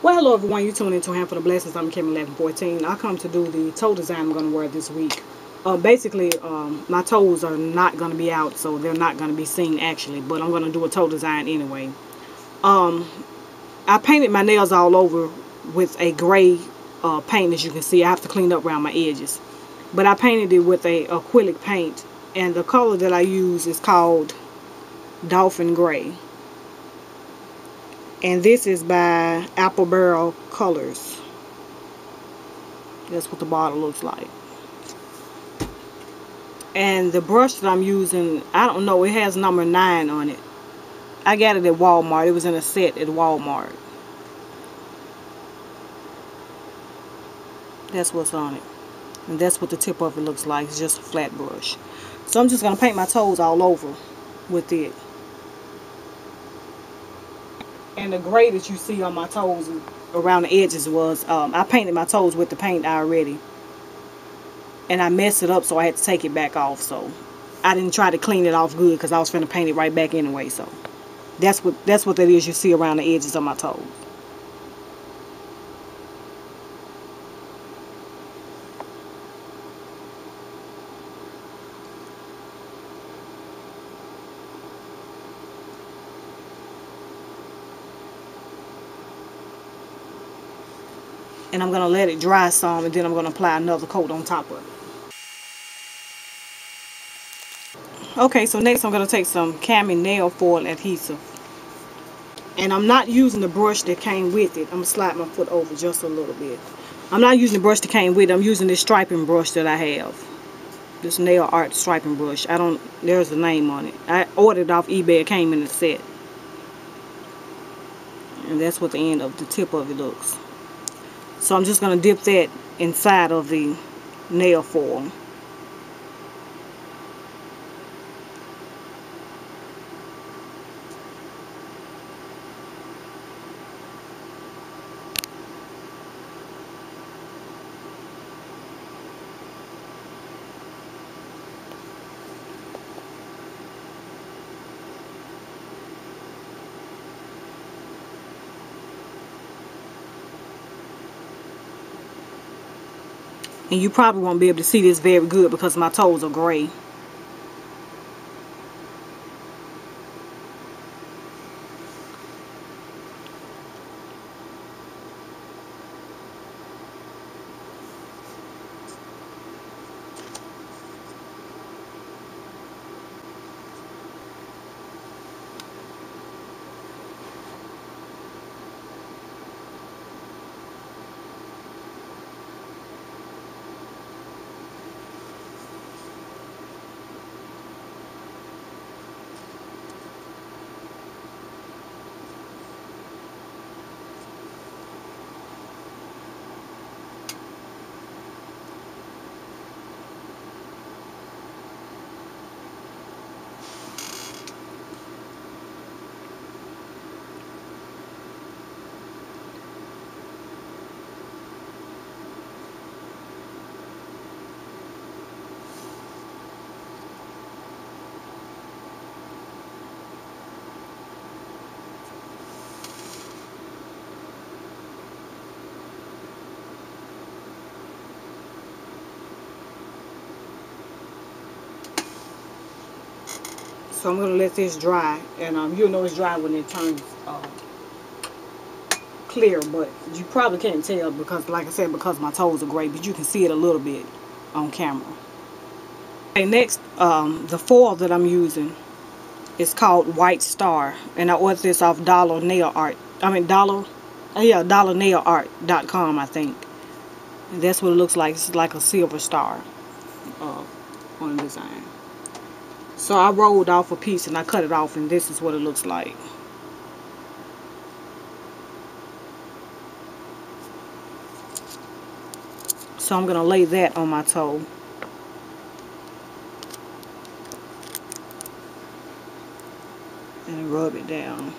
Well, hello everyone. You tuned into Handful of Blessings. I'm Kim 1114. I come to do the toe design I'm going to wear this week. Uh, basically, um, my toes are not going to be out, so they're not going to be seen actually. But I'm going to do a toe design anyway. Um, I painted my nails all over with a gray uh, paint, as you can see. I have to clean up around my edges. But I painted it with a acrylic paint, and the color that I use is called Dolphin Gray and this is by Apple Barrel Colors. That's what the bottle looks like. And the brush that I'm using, I don't know, it has number 9 on it. I got it at Walmart. It was in a set at Walmart. That's what's on it. And that's what the tip of it looks like. It's just a flat brush. So I'm just going to paint my toes all over with it. And the gray that you see on my toes around the edges was, um, I painted my toes with the paint already. And I messed it up so I had to take it back off. So I didn't try to clean it off good because I was going to paint it right back anyway. So that's what that's what that is you see around the edges of my toes. And I'm going to let it dry some and then I'm going to apply another coat on top of it. Okay, so next I'm going to take some Cami nail foil adhesive. And I'm not using the brush that came with it. I'm going to slide my foot over just a little bit. I'm not using the brush that came with it. I'm using this striping brush that I have. This nail art striping brush. I don't, there's a name on it. I ordered off eBay. It came in a set. And that's what the end of the tip of it looks. So I'm just going to dip that inside of the nail foil. And you probably won't be able to see this very good because my toes are gray. So I'm going to let this dry. And um, you'll know it's dry when it turns uh, clear. But you probably can't tell because, like I said, because my toes are gray. But you can see it a little bit on camera. Okay, next, um, the foil that I'm using is called White Star. And I ordered this off Dollar Nail Art. I mean, Dollar, yeah, DollarNailArt.com, I think. And that's what it looks like. It's like a silver star uh, on the design. So I rolled off a piece and I cut it off and this is what it looks like. So I'm going to lay that on my toe. And rub it down.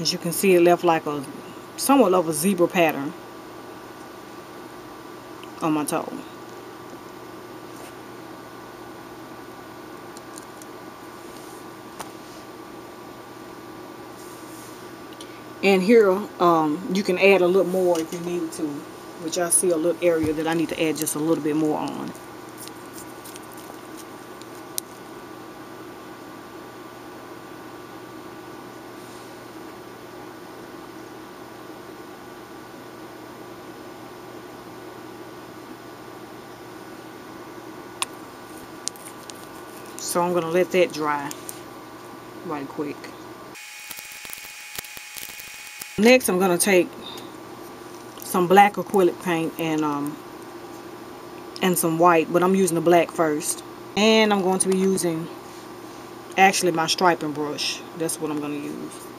As you can see, it left like a somewhat of a zebra pattern on my toe. And here, um, you can add a little more if you need to, which I see a little area that I need to add just a little bit more on. So I'm going to let that dry right quick. Next I'm going to take some black acrylic paint and um and some white, but I'm using the black first. And I'm going to be using actually my striping brush. That's what I'm going to use.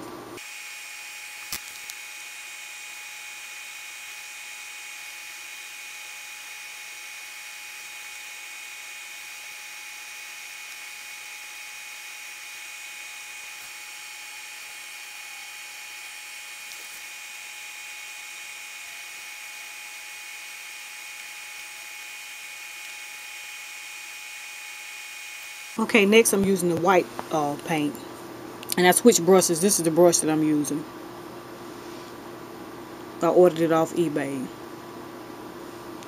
Okay, next I'm using the white uh, paint. And I switched brushes. This is the brush that I'm using. I ordered it off eBay.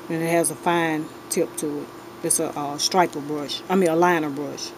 And it has a fine tip to it. It's a uh, striper brush. I mean a liner brush.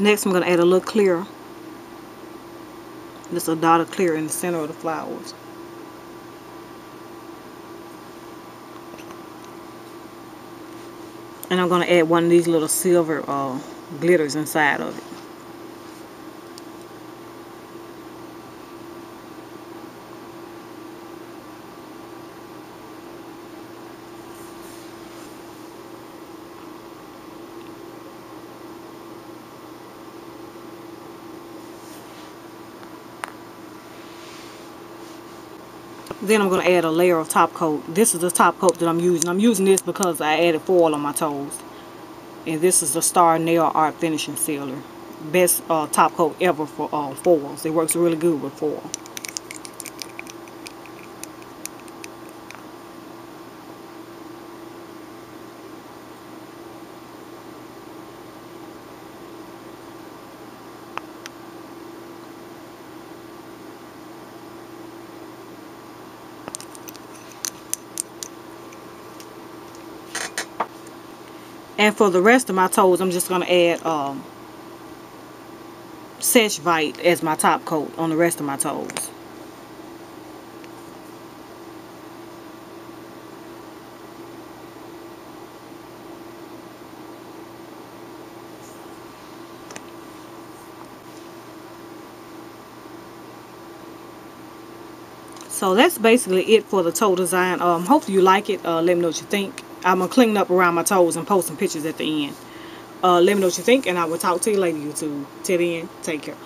Next, I'm going to add a little clear. Just a dot of clear in the center of the flowers. And I'm going to add one of these little silver uh, glitters inside of it. Then I'm going to add a layer of top coat. This is the top coat that I'm using. I'm using this because I added foil on my toes. And this is the Star Nail Art Finishing Sealer. Best uh, top coat ever for uh, foils. It works really good with foil. And for the rest of my toes, I'm just going to add um, Seche Vite as my top coat on the rest of my toes. So that's basically it for the toe design. Um, hopefully you like it. Uh, let me know what you think. I'm going to clean up around my toes and post some pictures at the end. Uh, let me know what you think, and I will talk to you later, YouTube. Till then, take care.